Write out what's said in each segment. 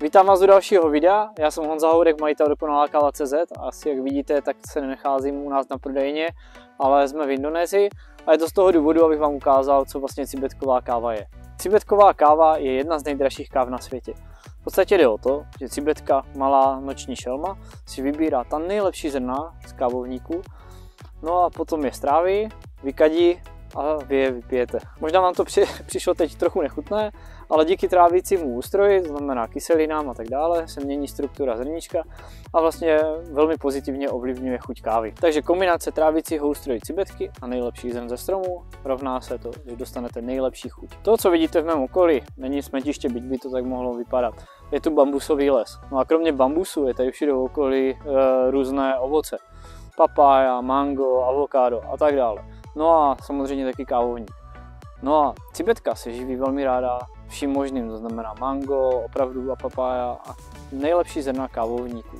Vítám vás u dalšího videa, já jsem Honza Hourek, majitel dokonalá káva.cz Asi jak vidíte, tak se nenecházím u nás na prodejně, ale jsme v Indonésii a je to z toho důvodu, abych vám ukázal, co vlastně cibetková káva je. Cibetková káva je jedna z nejdražších káv na světě. V podstatě jde o to, že cibetka, malá noční šelma, si vybírá ta nejlepší zrna z kávovníků, no a potom je stráví, vykadí a vy je vypijete. Možná vám to při, přišlo teď trochu nechutné, ale díky trávicímu ústroji, to znamená kyselinám a tak dále, se mění struktura zrníčka a vlastně velmi pozitivně ovlivňuje chuť kávy. Takže kombinace trávicího ústroje cibetky a nejlepší zrn ze stromu rovná se to, že dostanete nejlepší chuť. To, co vidíte v mém okolí, není smetiště, byť by to tak mohlo vypadat. Je tu bambusový les. No a kromě bambusu je tady všude v okolí e, různé ovoce. Papája, mango, avokádo a tak dále. No a samozřejmě taky kávovník. No a cibetka se živí velmi ráda vším možným, to znamená mango, opravdu a papája a nejlepší zrna kávovníků.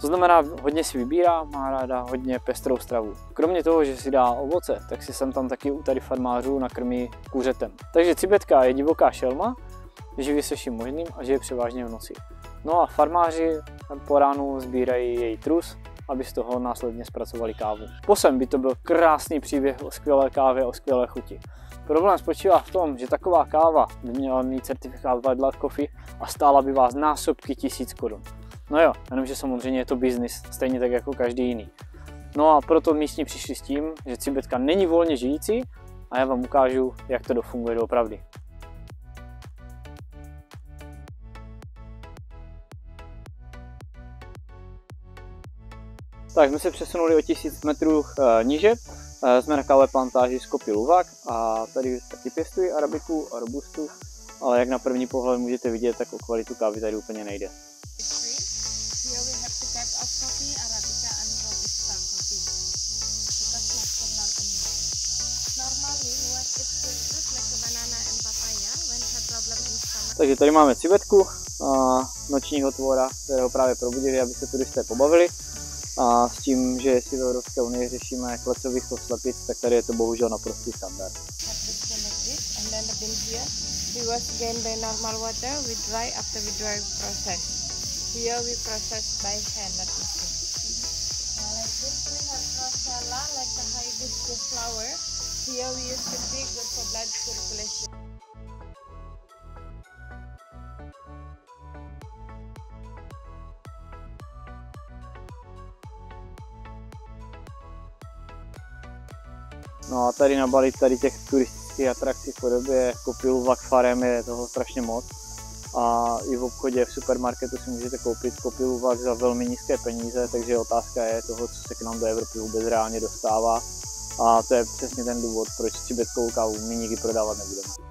To znamená, hodně si vybírá, má ráda hodně pestrou stravu. Kromě toho, že si dá ovoce, tak si sem tam taky u tady farmářů nakrmí kuřetem. Takže cibetka je divoká šelma, živí se vším možným a žije převážně v noci. No a farmáři po ránu sbírají její trus, aby z toho následně zpracovali kávu. Posem by to byl krásný příběh o skvělé kávě, o skvělé chuti. Problém spočívá v tom, že taková káva by měla mít certifikát White Blood Coffee a stála by vás násobky tisíc korun. No jo, jenomže samozřejmě je to biznis, stejně tak jako každý jiný. No a proto místní přišli s tím, že cibetka není volně žijící a já vám ukážu, jak to dofunguje doopravdy. Tak jsme se přesunuli o 1000 metrů e, níže, e, jsme na kávové plantáži z Kopy a tady taky pěstují arabiku a robustu, ale jak na první pohled můžete vidět, tak o kvalitu kávy tady úplně nejde. Takže tady máme civetku, nočního tvora, kterého právě probudili, aby se turisté pobavili. A s tím, že jestli v Evropské unii řešíme klecových slepic, tak tady je to bohužel naprostý standard. The normal water, we dry after we dry process. Here we process by hand, see. Now like this we have rosella, like the hibiscus flower. Here we use to be good for blood circulation. No a tady na Bali tady těch turistických atrakcí v podobě kopilu Vak Farem je toho strašně moc. A i v obchodě, v supermarketu si můžete koupit kopilu Vak za velmi nízké peníze, takže otázka je toho, co se k nám do Evropy vůbec reálně dostává. A to je přesně ten důvod, proč si bezkovou kávu my nikdy prodávat nebudeme.